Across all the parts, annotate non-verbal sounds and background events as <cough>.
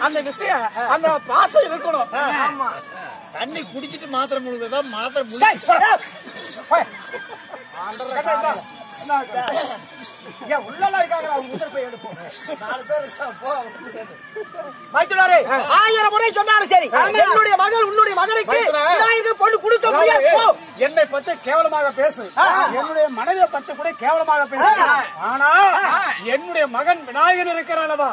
அந்த விஷயம் அந்த பாசம் இருக்கணும். ஆமா. தண்ணி குடிச்சிட்டு மாத்திரை முழுகுதா மாத்திரை ஆயிரம் முறை சொன்னாலும் சரி. என்னுடைய மகள் உன்னுடைய பொண்ணு கொடுக்க முடியாது. என்னை பத்தி கேவலமாக பேசு. என்னுடைய மனைவியை பத்தி கூட கேவலமாக பேசு. ஆனா என்னுடைய மகன் விநாயகர் இருக்கிறானவா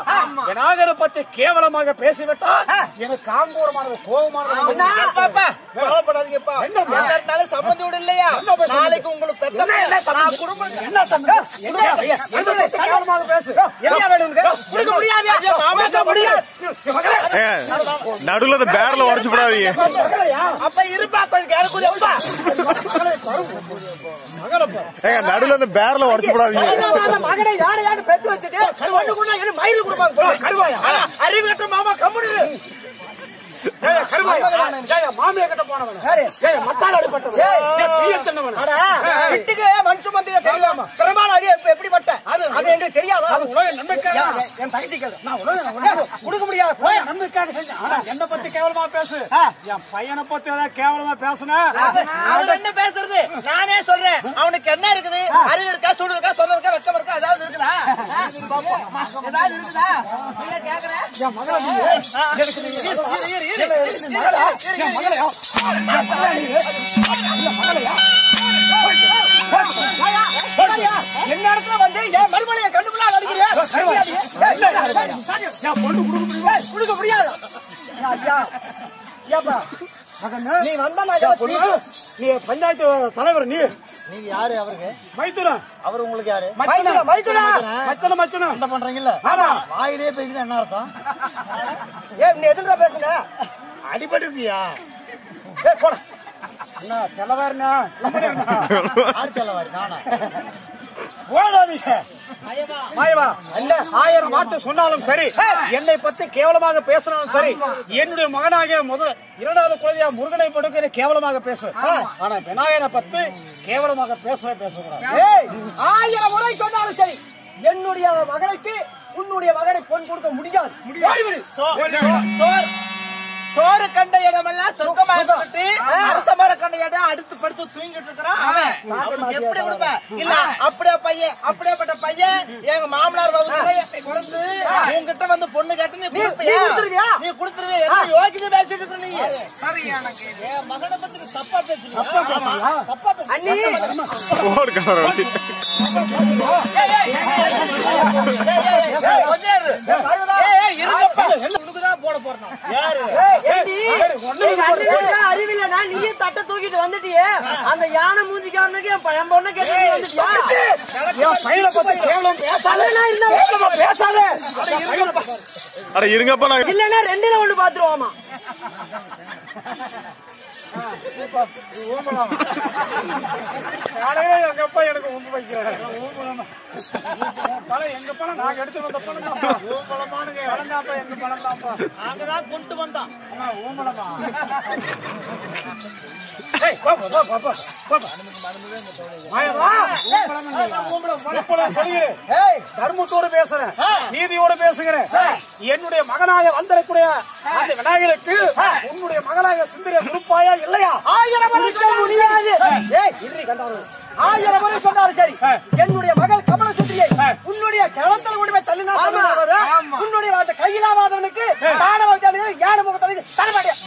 விநாயகரை பத்தி கேவலமாக பேசிவிட்டால் எனக்கு காங்கூரமானது கோபமானது கவலைப்படாதீங்கப்பா என்ன பா? எந்த இருந்தாலும் சம்மந்தி விட இல்லையா? நாளைக்கு உங்களுக்கு குடும்பம் என்ன சம்பந்தம்? பேசு முடியாது ஐயா, மாமா கொடுக்க முடியாது. ஏங்க, நடுவுல அந்த பேரல உடச்சு போடாதீங்க? அப்ப இருப்பா கொஞ்சம் நடுவுல அந்த பேரல உடச்சு போடாதீங்க. மகனை யாரை யாரு பெத்து வச்சுட்டு கருவாண்டு கூட என்ன மயில் கொடுப்பாங்க. கருவாயா? ஆனா, அறிவு கட்ட மாமா கம்முனு மாமியை கட்ட போனவன். ஏய், மத்தால் தின்னவன். வீட்டுக்கு மனுஷ மந்திர தெரியலாமா பெருமாள் அடி எப்ப எப்படிப்பட்ட? அது அது எங்களுக்கு தெரியாதா? என். நான் கொடுக்க முடியாது போய் நன்மைக்காக செஞ்சேன். என்னை பத்தி கேவலமா பேசு என் பையனை பத்தி ஏதாவது கேவலமா பேசுன அவன் என்ன பேசுறது நானே சொல்றேன் அவனுக்கு என்ன இருக்குது அறிவு இருக்கா சூடு இருக்கா சொந்தம் இருக்கா வெக்கம் இருக்கா ஏதாவது இருக்குதா ஏதாவது இருக்குதா நீங்க கேக்குற என் மகளையா? என்ன இடத்துல வந்து என் மறுமொழியை கண்டுபிடிச்சா பொண்ணு கொடுக்க முடியுமா? கொடுக்க முடியாது ஐயா ஏப்பா மகனே, நீ வந்தா நீ பஞ்சாயத்து தலைவர் நீ நீங்க யாரு அவருக்கு மைத்துரன் அவர் உங்களுக்கு யாரு மச்சனம், மைத்துனா மச்சனம் மச்சனம் என்ன பண்றீங்கல்ல ஆமா வாயிலே பேசுறது என்ன அர்த்தம் ஏ நீ எதுங்க பேசுங்க அடிபட்டுருக்கியா ஏய், போடா அண்ணா செலவாருண்ணா யார் செல்லவாரு? நானா? <laughs> ஓடாதீங்க மாயவா அல்ல ஆயிரம் வார்த்தை சொன்னாலும் சரி என்னை பத்தி கேவலமாக பேசினாலும் சரி என்னுடைய மகனாகிய முதல் இரண்டாவது குழந்தையா முருகனை படுக்கிற கேவலமாக பேசு. ஆனா விநாயகரை பத்தி கேவலமாக பேசவே பேசக்கூடாது. ஆயிரம் முறை சொன்னாலும் சரி என்னுடைய மகனுக்கு உன்னுடைய மகனை பொன் கொடுக்க முடியாது. சோறு கண்ட இடமெல்லாம் சொர்க்கமாகிட்டு அரச மர கண்ட இடம் அடுத்து படுத்து தூங்கிட்டு இருக்கிறான். எப்படி கொடுப்ப இல்ல அப்படியே பையன் அப்படியேப்பட்ட பையன் எங்க மாமனார் வகுப்புல குறைந்து உன்கிட்ட வந்து பொண்ணு கேட்டு நீ கொடுத்துருவியா நீ கொடுத்துருவியா என்ன யோகிதை பேசிட்டு இருக்க நீ சரி எனக்கு என் மகனை பத்தி நீ தப்பா பேசுறியா தப்பா அண்ணி ஓடு அறிவில்லனா நீயே தட்ட தூக்கிட்டு வந்துட்டியே. அந்த யானை மூஞ்சிக்காரனுக்கு என் பையன் பொண்ணு கேட்டு பேசாத. கேவலமா பேசாத. அட இருங்கப்பா நான் இல்லன்னா ரெண்டுல ஒண்ணு பாத்துருவோமா? காலையில எங்க அப்பா எனக்கு வைக்கிறாரு பழம் எங்க பழம் நாங்க எடுத்து வந்த பழம் தான் ஊம்பளமானுங்க பழம் தான்ப்பா எங்க பழம் தான்ப்பா அங்கதான் கொண்டு வந்தான் ஆமா, சொல்லுகிறேன். தர்மத்தோடு பேசுறேன் நீதியோடு பேசுகிறேன் என்னுடைய மகனாக வந்திருக்கூடிய அந்த விநாயகருக்கு உன்னுடைய மகனாக சிந்திர கொடுப்பாயா இல்லையா ஆயிரம் முறை முடியாது. ஆயிரம் முறை சொன்னாலும் சரி. என்னுடைய மகள் கமல சுந்தரியை உன்னுடைய கிணத்துல கொண்டு போய் தள்ளினா. உன்னுடைய அந்த கையிலாவாதவனுக்கு தான யானை முகத்தவனுக்கு தரமாட்டேன்?